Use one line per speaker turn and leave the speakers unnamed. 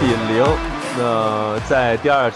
比零那在第二